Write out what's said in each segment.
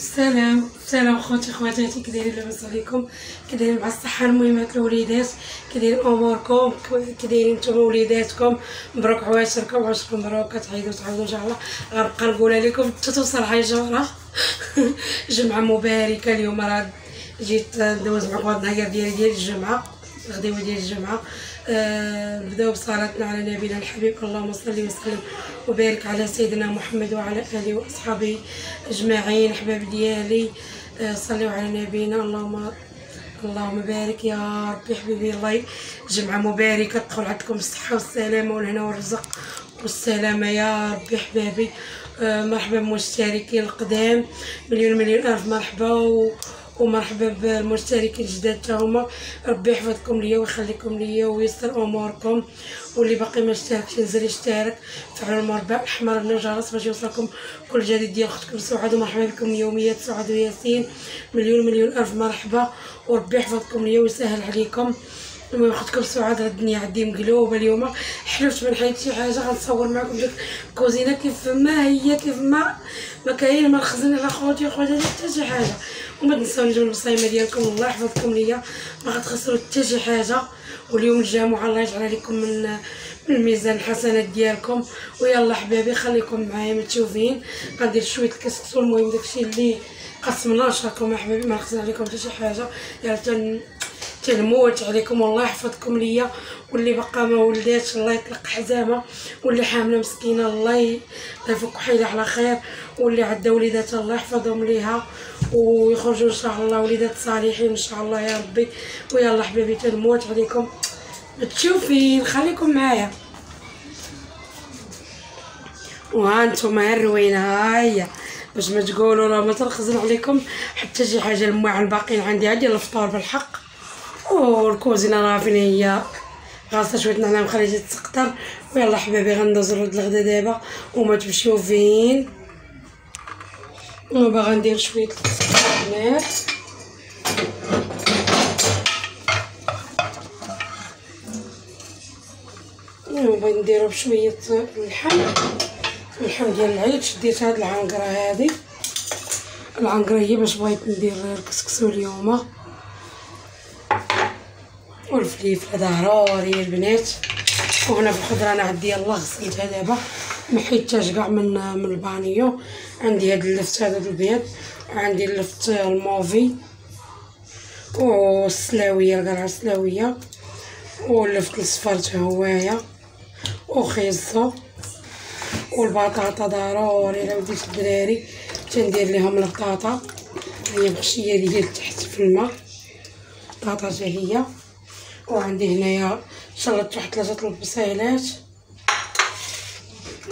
السلام السلام خوتي خواتاتي كي دايرين لاباس عليكم كي دايرين مع الصحة. الميمات الوليدات كي دايرين أموركم كي دايرين نتوما وليداتكم. مبروك عواشركم عشر مبروك كتعيدوا تعاودوا إن شاء الله. غنبقى نقولها لكم حتى توصل حيجوره جمعة مباركة اليوم. راه جيت ندوز معكم هاد النهار ديالي ديال الجمعة. الغديوه ديال الجمعة. نبداو بصلاتنا على نبينا الحبيب. اللهم صل وسلم وبارك على سيدنا محمد وعلى آله وأصحابه أجمعين. احباب ديالي آه، صلوا على نبينا. اللهم اللهم بارك يا ربي حبيبي. الله جمعة مباركة تدخل عندكم. الصحة والسلامة والهنا والرزق والسلامة يا ربي حبابي آه، مرحبا بالمشتركين القدام. مليون مليون ألف مرحبا و... ومرحبا بالمشتركين الجداد تا هما ربي يحفظكم ليا ويخليكم ليا ويسر أموركم. واللي باقي ما اشتركش ينزل يشترك. فعلوا المربع الاحمر الجرس باش يوصلكم كل جديد ديال أختكم. سعاد ومرحبا بكم يوميات. سعاد وياسين مليون مليون ألف مرحبا. وربي يحفظكم ليا ويسهل عليكم. المهم أختكم سعاد هاد الدنيا عندي مقلوبة اليوم. حلفت من حيت شي حاجة غنصور معكم ديك الكوزينة. كيف ما هي كيف ما ما كاين ما نخزن على خوتي خواتاتي حتى شي حاجة. وما تنساونيش من البصايمه ديالكم الله يحفظكم ليا ما غتخسروا حتى شي حاجة. واليوم الجامعة الله يجعل عليكم من الميزان الحسنات ديالكم. ويلا حبابي خليكم معايا متشوفين. غندير شوية الكسكسو المهم داكشي اللي قسمنا نشركم حبابي ما نخزن عليكم حتى شي حاجة. يلا تنموت عليكم والله يحفظكم ليا واللي بقى ما ولداتش الله يطلق حزامه واللي حامله مسكينة الله يفك حيله على خير واللي عندها وليدات الله يحفظهم ليها ويخرجوا إن شاء الله وليدات صالحين إن شاء الله يا ربي. ويلا حبيبي تنموت عليكم. تشوفين خليكم معايا. وهانتم الروينه هاهي باش ما تقولوا راه ما ترخزن عليكم. حتى شي حاجة المواعن الباقيين عندي عادي الفطور بالحق. والكوزينة راه فين هي؟ غاصه شوية نعناع مخليتها تسقطر ويلا حبايبي غندوزو لهاد الغدا دابا. وما تمشيو فين؟ وباغا ندير شوية البنات وبغيت نديرو بشوية اللحم. اللحم ديال العيد شديت هاد العنقرة هادي. العنقرة هي باش بغيت ندير الكسكسو اليوم. والفليفله ضروري البنات. وهنا في الخضرة أنا عندي يلاه غسلتها دابا. محيتهاش كاع من من البانيو. عندي هاد اللفت هذا البيض. وعندي اللفت الموفي. والسلاوية القرعة السلاوية. واللفت الصفر هوايا. وخيزو والبطاطا ضروري. الا وليت الدراري تندير ليهم البطاطا. هي مخشيه ديال تحت في الماء. بطاطا هي وعندي هنايا شلطت واحد ثلاثة البصيلات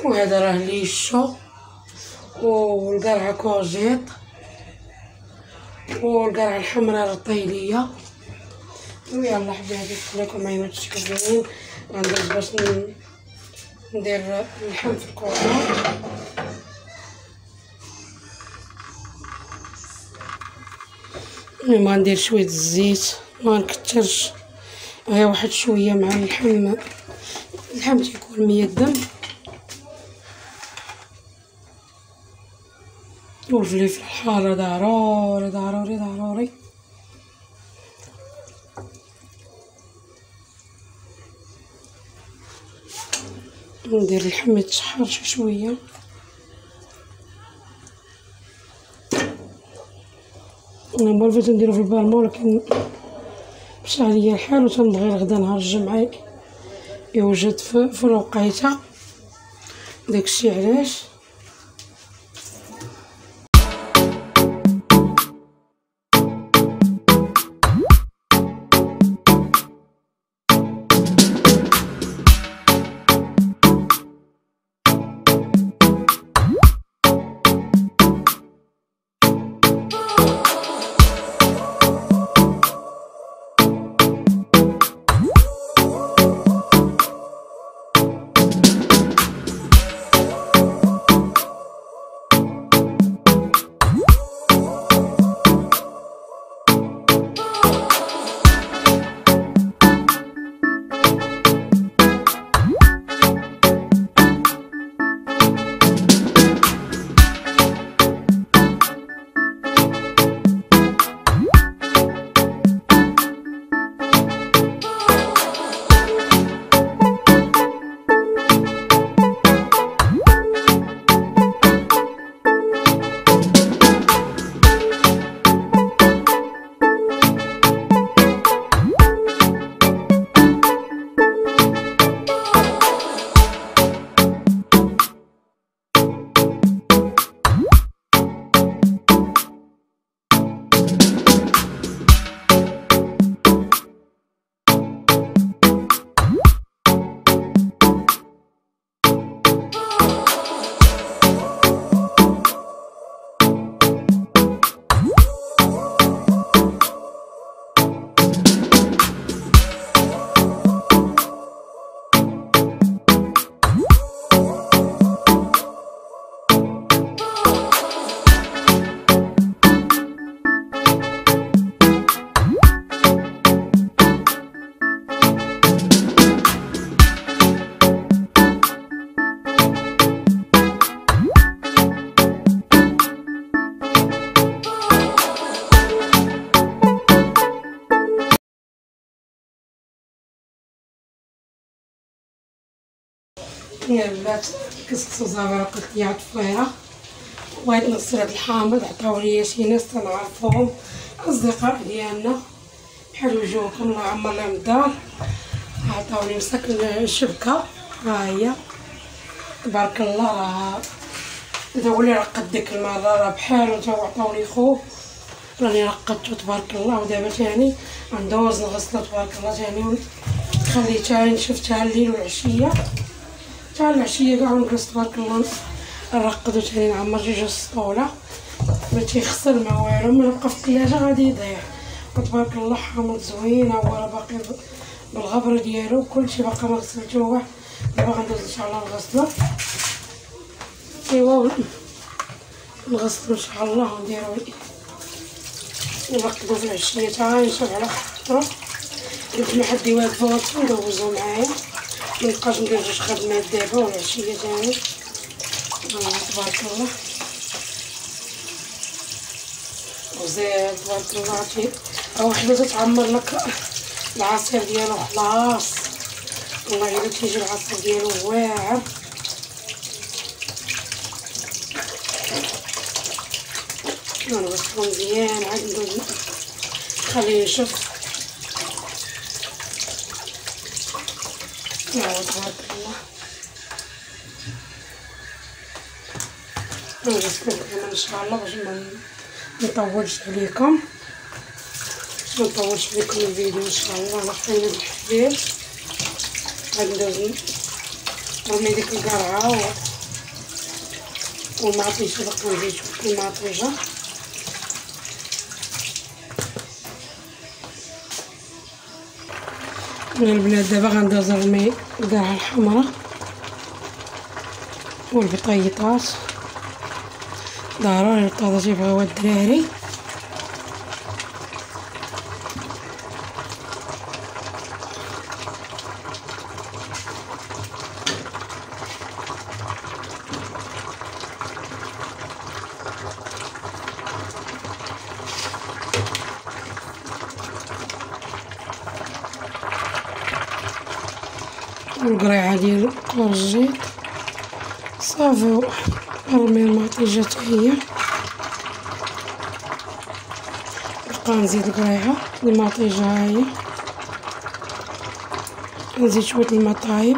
وهذا راه ليشو والقرعة كوجيط. والقرعة الحمراء رطيلية ويلا حبايبي خليكم معايا متشكرين غندوز باش ندير اللحم في الكوطون المهم غندير شوية الزيت ما نكترش. غير واحد شوية مع اللحم. اللحم تيكون ميدم والفلفل الحار ضروري ضروري ضروري ندير اللحم يتشحر شي شوية. أنا موالفه نديرو في البالمون ولكن مشى عليا الحال و تنبغي الغدا نهار الجمعة يوجد في, في الوقيته داكشي علاش؟ البنات كسكسو زعما قلت لي عاد فطيره بغيت نغسل هاد الحامض عطاو ليا شي ناس تنعرفوهم أصدقاء ديالنا. بحال وجوهكم الله يعمر لهم الدار. عطاوني مسك الشبكة. ها هي. تبارك الله راه اللي رقد ديك المرة راه بحالو تا عطاوني خوه راني رقدتو تبارك الله. ودابا تاني غندوز نغسلو تبارك الله تاني. خليتها نشفتها الليل والعشية. تا العشية كاع ونجلس تبارك الله نرقدو تاني نعمر جوج السطوله ما تيخسر ما والو ملي بقى في الثلاجه غادي يضيع. وتبارك الله حامض زوين هو راه باقي بالغبر ديالو. كلشي باقي ما غسلتوه دابا غندوز إن شاء الله نغسلو أيوا نغسلو إن شاء الله ونديرو نرقدو في العشية تا نشوف على خاطرو ما حد يواقفو غادي ندوزو معايا. منبقاش ندير جوج خدمات دابا والعشيه تاني تبارك الله. وزيد تبارك الله عرفتي؟ وحده تتعمر لك العصير ديالو خلاص. والله إلا تيجي العصير ديالو واعر. نغسلو مزيان عاد ندوز نخليه يشف. تبارك الله نغسلو كمان ان شاء الله باش ما نطولش عليكم باش ما نطولش عليكم الفيديو ان شاء الله لقينا الحبيب غادي ندوز نرمي ديك القرعه و والمعطيشه باقي نزيد المعطيشه البنات دابا غندوز نرمي القرعه الحمراء والبطيطات ضروري البطاطا تيبغيوها الدراري. والقريعة ديال الكورجيت صافي نرمي المطيجة حتى هي. نبقى نزيد القريعة المطيجة ها هي نزيد شوية الماء طايب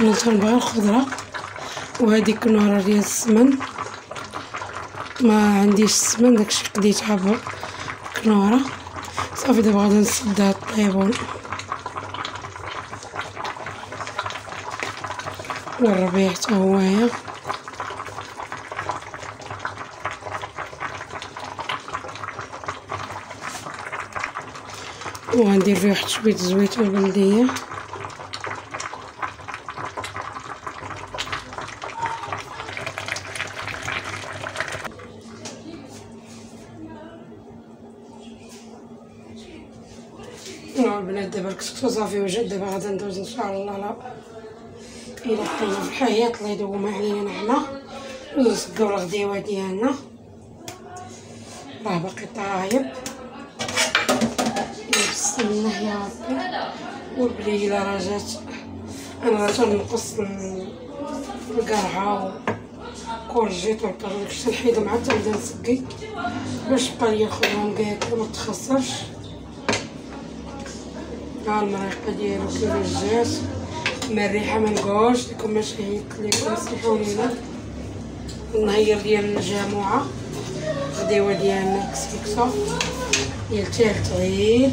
أنا تنبغي الخضرة وهذيك النورة ديال السمن. ما عنديش السمن داكشي قديتها بكنورة صافي دابا غادي نسدها الطيبون والربيع حتى هويا وغندير فيه واحد شوية زويتون بلدية البنات دابا الكسكسو صافي وجد دابا غادي ندوز إن شاء الله إلى حطينا في الحياة الله يدوم علينا نحنا ونصدو الغديوة ديالنا. راه باقي طايب. بسم الله يا ربي. والبليله راه جات. أنا تنقص القرعة وكورجيت والقرع داكشي نحيدو مع تنبدا نسقي باش بقى ليا مقاكله ما تخسرش. ها المريقه ديالو كيما جات ما الريحه ما نقولش لكم ما شهيت لكم سمحوا النهير ديال الجامعة غديوه ديالنا كسكسه ديال تالت عيد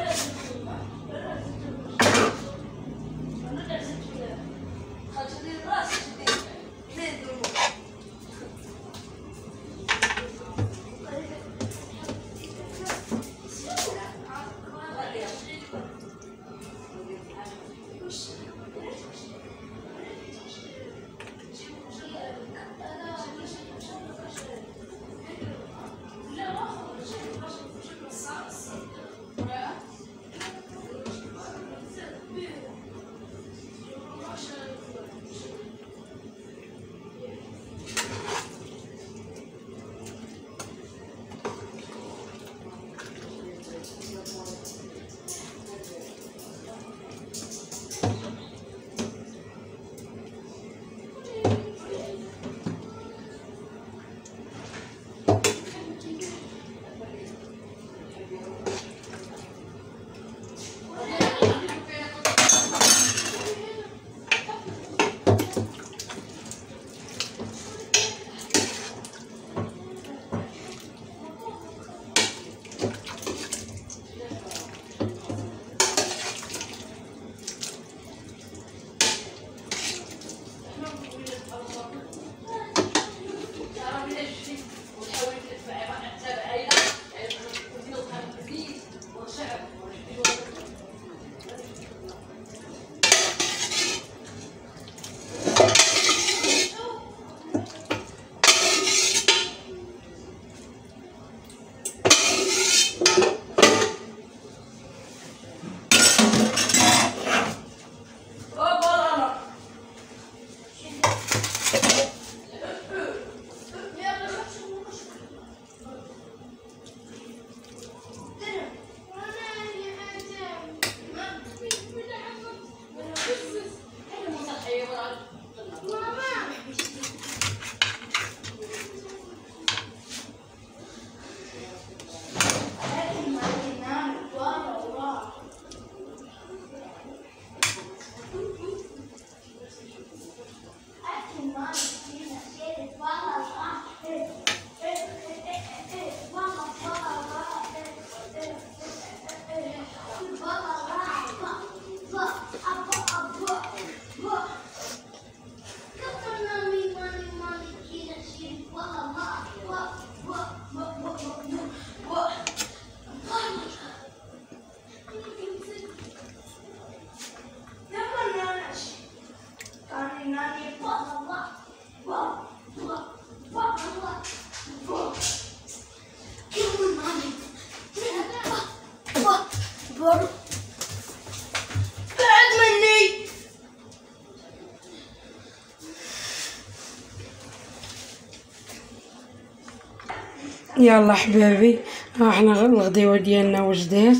يلا حبابي إحنا غ- الغديوه ديالنا وجدات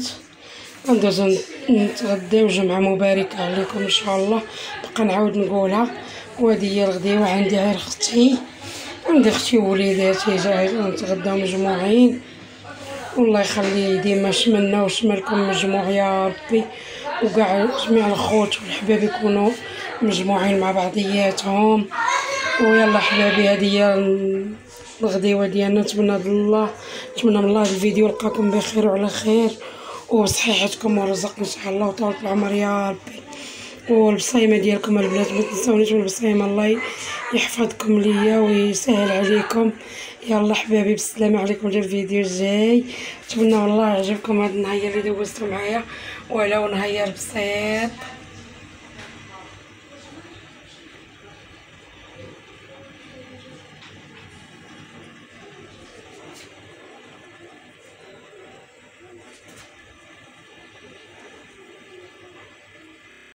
غندوزو نتغداو جمعة مباركة عليكم إن شاء الله. بقى نعاود نقولها. وهذه هي الغديوة عندي غير أختي عندي أختي ووليداتي جاي نتغداو مجموعين. والله يخلي ديما شملنا وشملكم مجموع يا ربي. وكاع جميع الخوت والحباب يكونوا مجموعين مع بعضياتهم. ويلا حبابي هذه الغديوه ديالنا نتمنى من الله نتمنى من الله الفيديو يلقاكم بخير وعلى خير. وبصحيحتكم ورزقكم إن شاء الله وطول العمر يا ربي. والبصيمه ديالكم البنات ما تنساونيش من البصيمه الله يحفظكم ليا ويسهل عليكم. يلا حبابي بالسلامه عليكم جا الفيديو الجاي. نتمنى والله يعجبكم هذا النهار اللي دوزتو معايا. ولو نهار بسيط